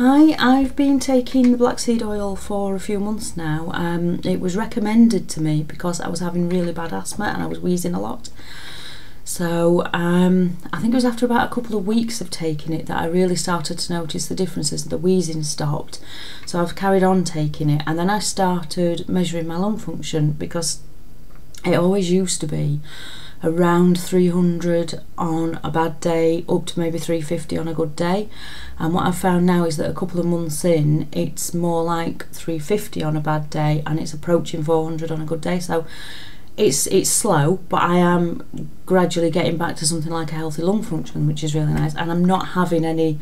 Hi, I've been taking the black seed oil for a few months now. Um, it was recommended to me because I was having really bad asthma and I was wheezing a lot. So um, I think it was after about a couple of weeks of taking it that I really started to notice the differences. The wheezing stopped. So I've carried on taking it and then I started measuring my lung function because it always used to be around 300 on a bad day up to maybe 350 on a good day. And what I've found now is that a couple of months in it's more like 350 on a bad day and it's approaching 400 on a good day. So it's it's slow but I am gradually getting back to something like a healthy lung function which is really nice. And I'm not having any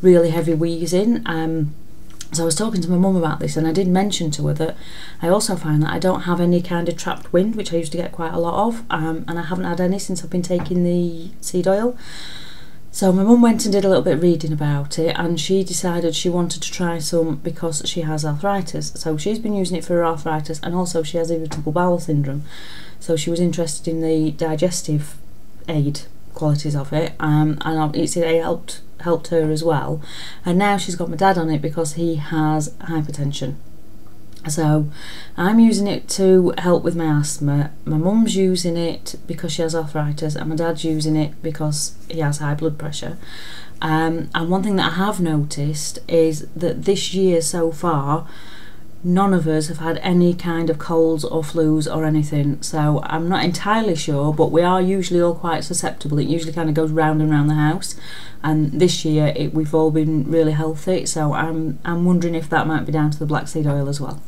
really heavy wheezing. Um, so I was talking to my mum about this and I did mention to her that I also find that I don't have any kind of trapped wind, which I used to get quite a lot of, um, and I haven't had any since I've been taking the seed oil. So my mum went and did a little bit of reading about it and she decided she wanted to try some because she has arthritis. So she's been using it for her arthritis and also she has irritable bowel syndrome. So she was interested in the digestive aid qualities of it um, and it helped helped her as well. And now she's got my dad on it because he has hypertension. So I'm using it to help with my asthma. My mum's using it because she has arthritis and my dad's using it because he has high blood pressure. Um, and one thing that I have noticed is that this year so far none of us have had any kind of colds or flus or anything. So I'm not entirely sure but we are usually all quite susceptible. It usually kind of goes round and round the house. And this year it, we've all been really healthy. So I'm, I'm wondering if that might be down to the black seed oil as well